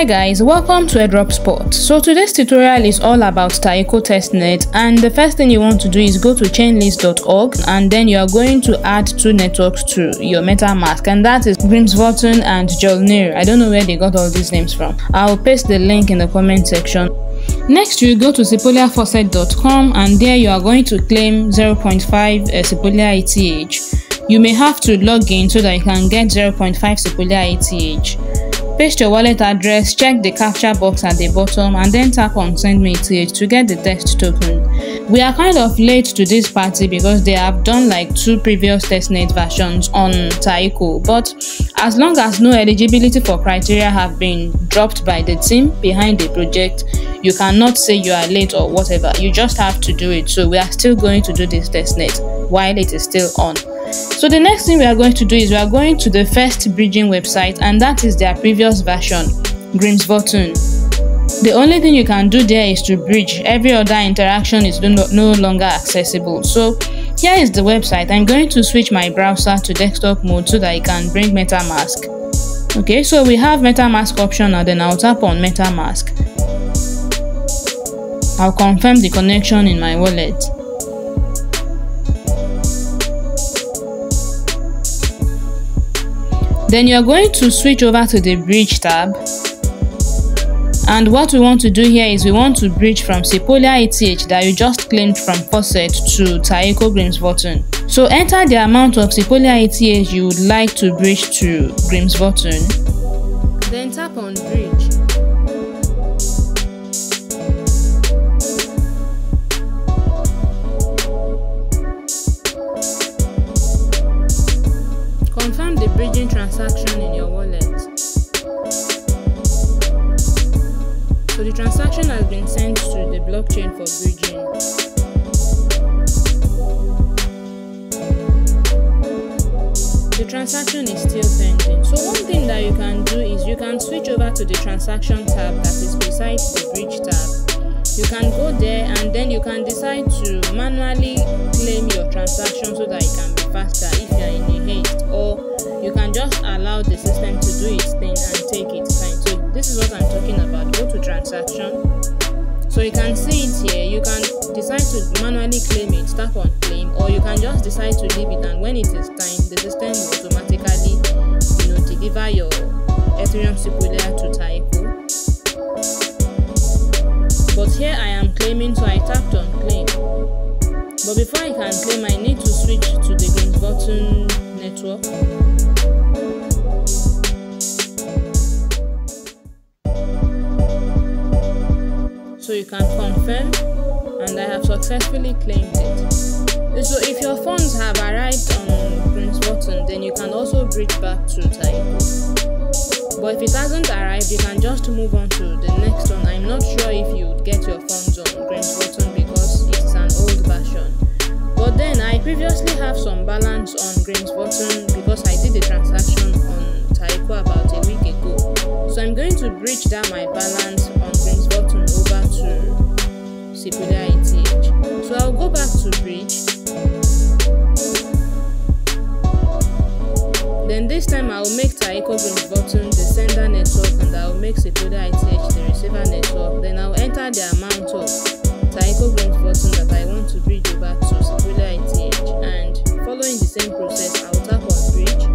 Hi guys, welcome to Airdrop Spot. So today's tutorial is all about Taiko testnet and the first thing you want to do is go to chainlist.org and then you are going to add two networks to your MetaMask and that is Grimsvotn and Jolnir. I don't know where they got all these names from. I'll paste the link in the comment section. Next, you go to sepoliafaucet.com and there you are going to claim 0.5 uh, Sepolia ETH. You may have to log in so that you can get 0.5 Sepolia ETH. Paste your wallet address, check the captcha box at the bottom and then tap on send me ETH to get the test token. We are kind of late to this party because they have done like two previous testnet versions on Taiko but as long as no eligibility for criteria have been dropped by the team behind the project, you cannot say you are late or whatever, you just have to do it. So we are still going to do this testnet while it is still on. So the next thing we are going to do is we are going to the first bridging website and that is their previous version, Grimsvotn. The only thing you can do there is to bridge. Every other interaction is no longer accessible. So here is the website. I'm going to switch my browser to desktop mode so that I can bring MetaMask. Okay, so we have MetaMask option and then I'll tap on MetaMask. I'll confirm the connection in my wallet. Then you're going to switch over to the bridge tab. And what we want to do here is we want to bridge from Sepolia ETH that you just claimed from Faucet to Taiko Grimsvorten. So enter the amount of Sepolia ETH you would like to bridge to Grimsvorten. Then tap on bridge. Bridging transaction in your wallet. So the transaction has been sent to the blockchain for bridging. The transaction is still pending. So one thing that you can do is you can switch over to the transaction tab that is beside the bridge tab. You can go there and then you can decide to manually claim your transaction so that it can be faster if you are in a haste or you can just allow the system to do its thing and take its time. So this is what I'm talking about. Go to transaction. So you can see it here. You can decide to manually claim it, tap on claim, or you can just decide to leave it and when it is time, the system will automatically, you know, deliver your Ethereum Sepolia to Taiko. But here I am claiming, so I tapped on claim. But before I can claim, I need to switch to can confirm and I have successfully claimed it. So if your funds have arrived on Grimsvotn, then you can also bridge back to Taiko. But if it hasn't arrived, you can just move on to the next one. I'm not sure if you would get your funds on Grimsvotn because it is an old version. But then I previously have some balance on Grimsvotn because I did the transaction on Taiko about a week ago. So I'm going to bridge down my balance Sepolia ETH. So I'll go back to bridge. Then this time I'll make Taiko Grimsvorten the sender network and I'll make Sepolia ETH the receiver network. Then I'll enter the amount of Taiko Grimsvorten that I want to bridge over to Sepolia ETH and following the same process I'll tap on bridge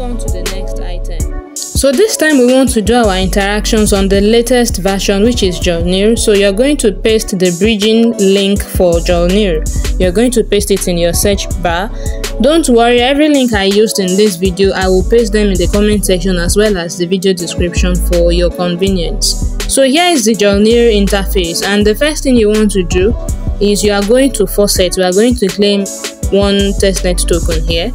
on to the next item. So this time we want to do our interactions on the latest version which is Jolnir. So you're going to paste the bridging link for Jolnir. You're going to paste it in your search bar. Don't worry, every link I used in this video, I will paste them in the comment section as well as the video description for your convenience. So here is the Jolnir interface and the first thing you want to do is you are going to Faucet. We are going to claim one testnet token here.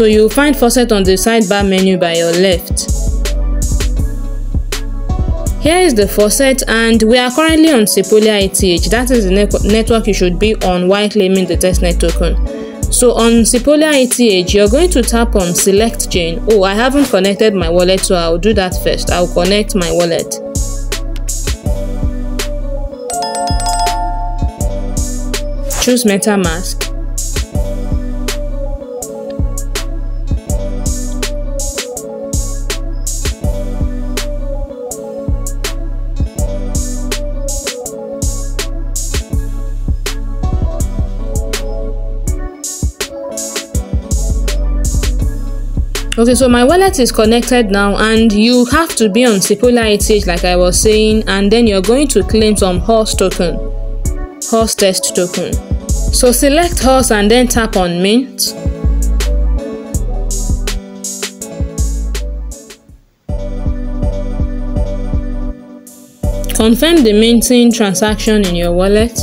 So you'll find Faucet on the sidebar menu by your left. Here is the faucet and we are currently on Sepolia ETH. That is the ne network you should be on while claiming the testnet token. So on Sepolia ETH, you're going to tap on select chain. Oh, I haven't connected my wallet, so I'll do that first. I'll connect my wallet. Choose MetaMask. Okay, so my wallet is connected now and you have to be on Sepolia ETH like I was saying and then you're going to claim some horse token, horse test token. So select horse and then tap on mint. Confirm the minting transaction in your wallet.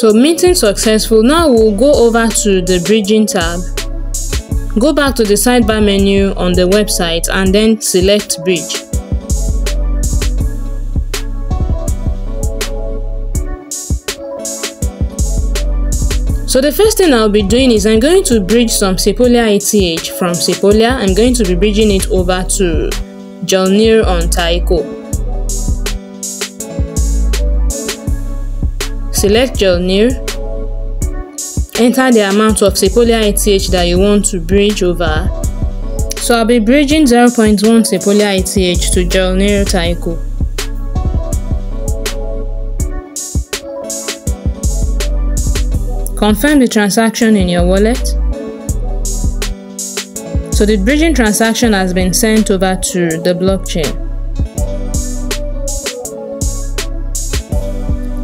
So meeting successful. Now we'll go over to the bridging tab. Go back to the sidebar menu on the website and then select bridge. So the first thing I'll be doing is I'm going to bridge some Sepolia ETH from Sepolia. I'm going to be bridging it over to Jolnir on Taiko. Select Jolnir. Enter the amount of Sepolia ETH that you want to bridge over. So I'll be bridging 0.1 Sepolia ETH to Jolnir Taiko. Confirm the transaction in your wallet. So the bridging transaction has been sent over to the blockchain.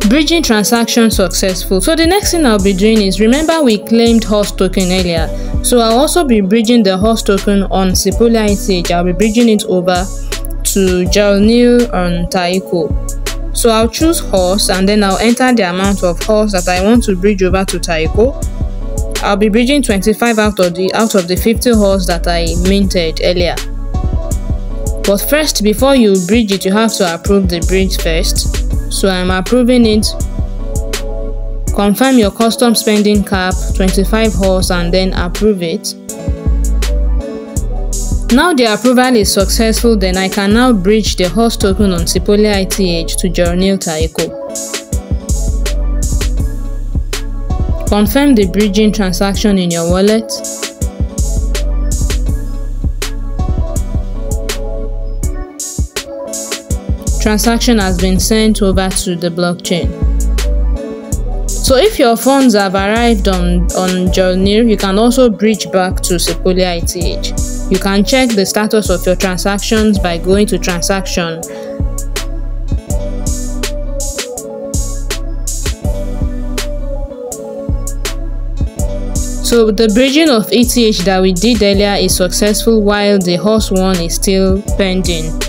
Bridging transaction successful. So the next thing I'll be doing is remember we claimed horse token earlier. So I'll also be bridging the horse token on Sepolia ETH. I'll be bridging it over to Jolnir on Taiko. So I'll choose horse and then I'll enter the amount of horse that I want to bridge over to Taiko. I'll be bridging 25 out of the out of the 50 horse that I minted earlier. But first, before you bridge it, you have to approve the bridge first so I'm approving it. Confirm your custom spending cap 25 horse and then approve it. Now the approval is successful then I can now bridge the horse token on Sepolia ETH to Jolnir Taiko. Confirm the bridging transaction in your wallet. Transaction has been sent over to the blockchain. So if your funds have arrived on, on Jolnir, you can also bridge back to Sepolia ETH. You can check the status of your transactions by going to transaction So the bridging of ETH that we did earlier is successful while the horse one is still pending.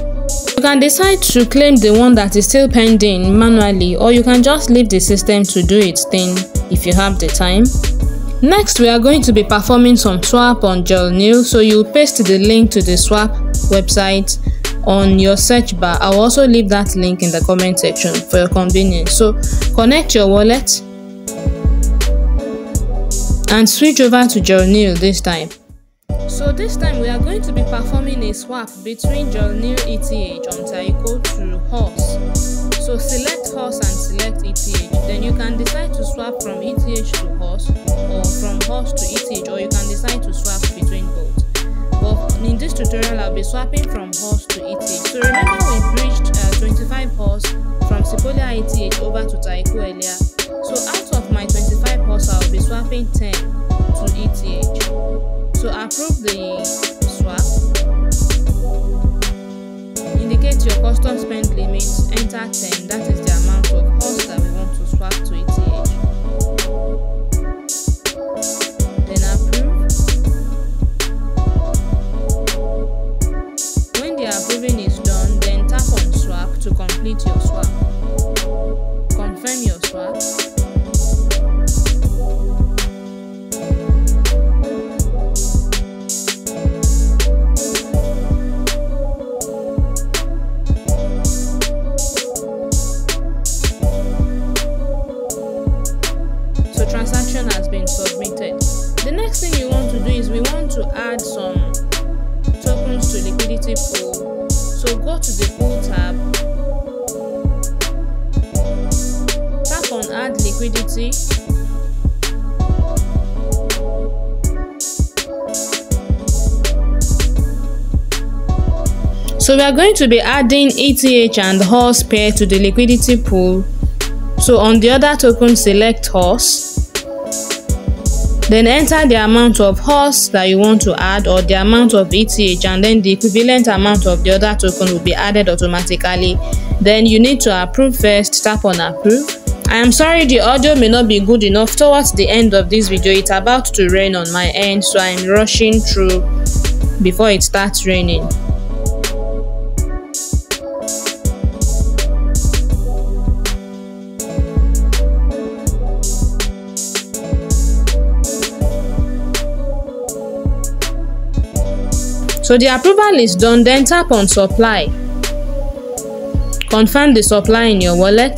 You can decide to claim the one that is still pending manually or you can just leave the system to do its thing if you have the time. Next, we are going to be performing some swap on Jolnir, so you paste the link to the swap website on your search bar. I'll also leave that link in the comment section for your convenience. So connect your wallet and switch over to Jolnir this time. So this time we are going to be performing a swap between Jolnir ETH on Taiko to Horse. So select Horse and select ETH. Then you can decide to swap from ETH to Horse or from Horse to ETH or you can decide to swap between both. But in this tutorial I'll be swapping from Horse to ETH. So remember we bridged uh, 25 Horse from Sepolia ETH over to Taiko earlier. So out of my 25 Horse I'll be swapping 10 to ETH. To approve the swap, indicate your custom spend limit, enter 10, that tab tap on add liquidity So we are going to be adding ETH and HORSE pair to the liquidity pool. So on the other token select HORSE. Then enter the amount of HORS that you want to add or the amount of ETH and then the equivalent amount of the other token will be added automatically. Then you need to approve first, tap on approve. I am sorry the audio may not be good enough towards the end of this video. It's about to rain on my end so I'm rushing through before it starts raining. So the approval is done, then tap on supply. Confirm the supply in your wallet.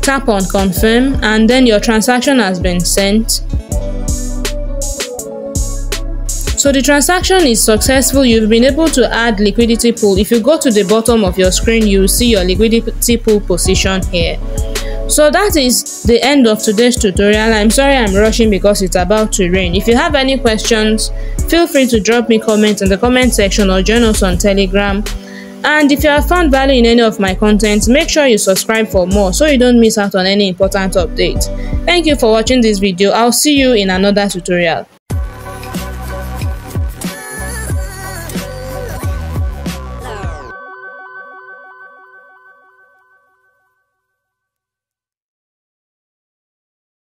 Tap on confirm and then your transaction has been sent. So the transaction is successful. You've been able to add liquidity pool. If you go to the bottom of your screen, you will see your liquidity pool position here. So that is the end of today's tutorial. I'm sorry I'm rushing because it's about to rain. If you have any questions, feel free to drop me comments in the comment section or join us on Telegram. And if you have found value in any of my content, make sure you subscribe for more so you don't miss out on any important update. Thank you for watching this video. I'll see you in another tutorial.